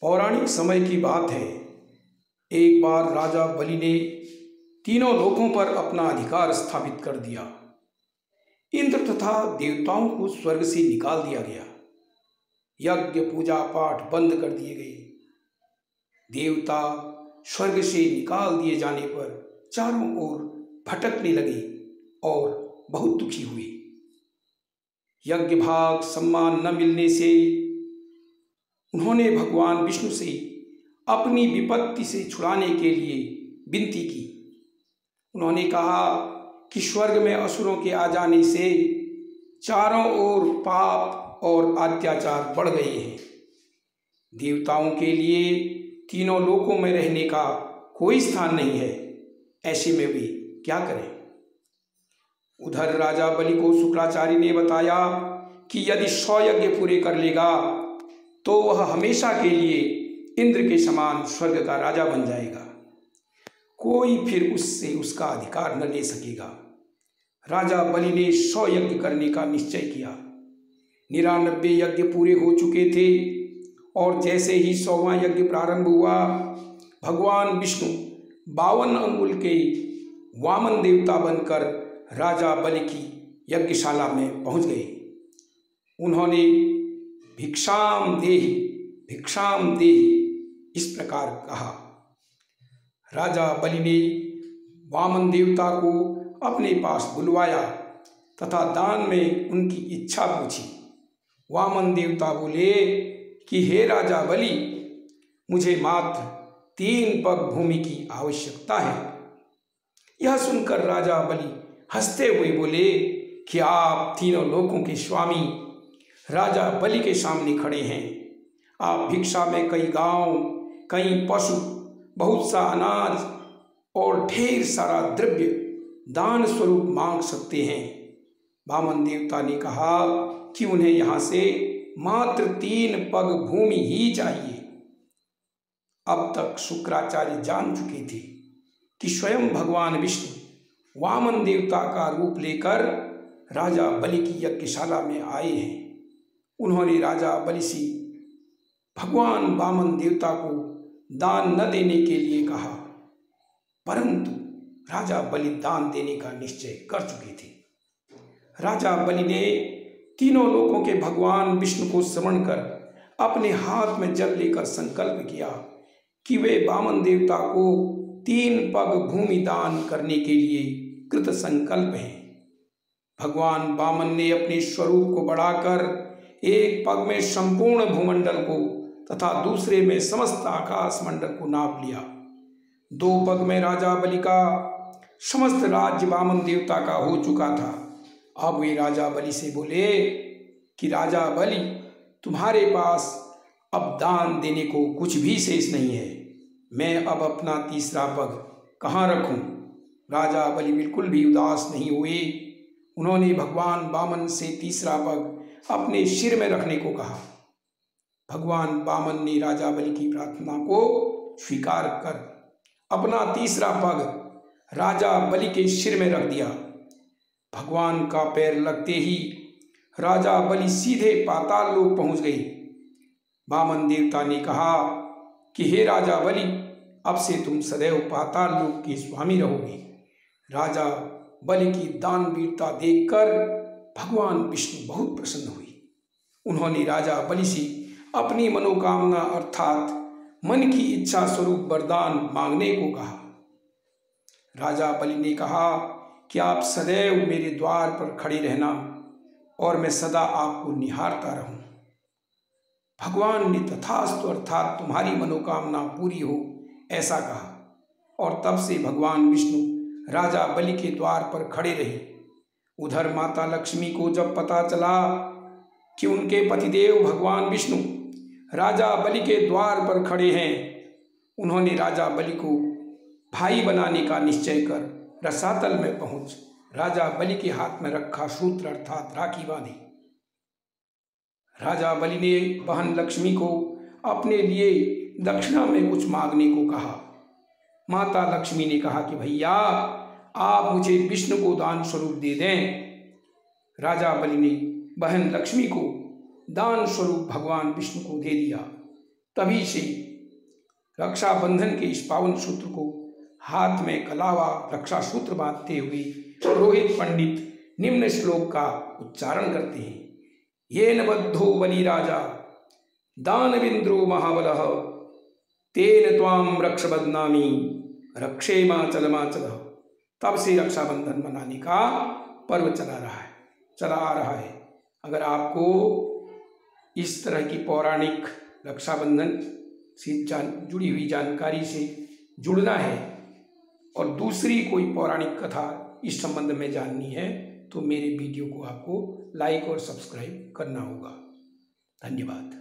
पौराणिक समय की बात है। एक बार राजा बलि ने तीनों लोकों पर अपना अधिकार स्थापित कर दिया। इंद्र तथा देवताओं को स्वर्ग से निकाल दिया गया। यज्ञ, पूजा पाठ बंद कर दिए गए। देवता स्वर्ग से निकाल दिए जाने पर चारों ओर भटकने लगे और बहुत दुखी हुए। यज्ञ भाग सम्मान न मिलने से उन्होंने भगवान विष्णु से अपनी विपत्ति से छुड़ाने के लिए विनती की। उन्होंने कहा कि स्वर्ग में असुरों के आ जाने से चारों ओर पाप और अत्याचार बढ़ गए हैं। देवताओं के लिए तीनों लोकों में रहने का कोई स्थान नहीं है। ऐसे में भी क्या करें? उधर राजा बलि को शुक्राचार्य ने बताया कि यदि सौ यज्ञ पूरे कर लेगा तो वह हमेशा के लिए इंद्र के समान स्वर्ग का राजा बन जाएगा। कोई फिर उससे उसका अधिकार न ले सकेगा। राजा बलि ने सौ यज्ञ करने का निश्चय किया। निरानब्बे यज्ञ पूरे हो चुके थे और जैसे ही सौवा यज्ञ प्रारंभ हुआ, भगवान विष्णु बावन अंगुल के वामन देवता बनकर राजा बलि की यज्ञशाला में पहुँच गए। उन्होंने भिक्षाम देहि भिक्षाम देहि, इस प्रकार कहा। राजा बलि ने वामन देवता को अपने पास बुलवाया तथा दान में उनकी इच्छा पूछी। वामन देवता बोले कि, हे राजा बलि, मुझे मात्र तीन पग भूमि की आवश्यकता है। यह सुनकर राजा बलि हँसते हुए बोले कि, आप तीनों लोगों के स्वामी राजा बलि के सामने खड़े हैं। आप भिक्षा में कई गाँव, कई पशु, बहुत सा अनाज और ढेर सारा द्रव्य दान स्वरूप मांग सकते हैं। वामन देवता ने कहा कि उन्हें यहाँ से मात्र तीन पग भूमि ही चाहिए? अब तक शुक्राचार्य जान चुके थे कि स्वयं भगवान विष्णु वामन देवता का रूप लेकर राजा बलि की यज्ञशाला में आए हैं। उन्होंने राजा बलि भगवान वामन देवता को दान न देने के लिए कहा। परंतु राजा बलि दान देने का निश्चय कर चुके थे। राजा बलि ने तीनों लोगों के भगवान विष्णु को स्मरण कर अपने हाथ में जल लेकर संकल्प किया कि वे वामन देवता को तीन पग भूमि दान करने के लिए कृत संकल्प हैं। भगवान वामन ने अपने स्वरूप को बढ़ाकर एक पग में संपूर्ण भूमंडल को तथा दूसरे में समस्त आकाश मंडल को नाप लिया। दो पग में राजा बलि का, समस्त राज्य वामन देवता का हो चुका था। अब वे राजा बलि से बोले कि, राजा बलि, तुम्हारे पास अब दान देने को कुछ भी शेष नहीं है। मैं अब अपना तीसरा पग कहाँ रखूँ? राजा बलि बिल्कुल भी उदास नहीं हुए। उन्होंने भगवान बामन से तीसरा पग अपने सिर में रखने को कहा। भगवान बामन ने राजा बलि की प्रार्थना को स्वीकार कर अपना तीसरा पग राजा बलि के सिर में रख दिया। भगवान का पैर लगते ही राजा बलि सीधे पाताल लोक पहुँच गए बामन देवता ने कहा कि, हे राजा बलि अब से तुम सदैव पाताल लोक के स्वामी रहोगे। राजा बलि की दान वीरता देखकर भगवान विष्णु बहुत प्रसन्न हुए उन्होंने राजा बलि से अपनी मनोकामना अर्थात मन की इच्छा स्वरूप वरदान मांगने को कहा। राजा बलि ने कहा कि आप सदैव मेरे द्वार पर खड़े रहना और मैं सदा आपको निहारता रहूँ। भगवान ने तथास्तु अर्थात तुम्हारी मनोकामना पूरी हो, ऐसा कहा। और तब से भगवान विष्णु राजा बलि के द्वार पर खड़े रहे। उधर माता लक्ष्मी को जब पता चला कि उनके पतिदेव भगवान विष्णु राजा बलि के द्वार पर खड़े हैं, उन्होंने राजा बलि को भाई बनाने का निश्चय कर रसातल में पहुँच राजा बलि के हाथ में रखा सूत्र अर्थात राखी बांधी। राजा बलि ने बहन लक्ष्मी को अपने लिए दक्षिणा में कुछ मांगने को कहा। माता लक्ष्मी ने कहा कि भैया आप मुझे विष्णु को दान स्वरूप दे दें। राजा बलि ने बहन लक्ष्मी को दान स्वरूप भगवान विष्णु को दे दिया। तभी से रक्षाबंधन के इस पावन सूत्र को हाथ में कलावा रक्षा सूत्र बांधते हुए पुरोहित पंडित निम्न श्लोक का उच्चारण करते हैं। ये नद्धो बलि राजा, दानविंद्रो महाबल, तेन ताम रक्ष बदनामी रक्षे माचल माचल तब से रक्षाबंधन मनाने का पर्व चला रहा है, चला आ रहा है। अगर आपको इस तरह की पौराणिक रक्षाबंधन से जान, जुड़ी हुई जानकारी से जुड़ना है और दूसरी कोई पौराणिक कथा इस संबंध में जाननी है तो मेरे वीडियो को आपको लाइक और सब्सक्राइब करना होगा। धन्यवाद।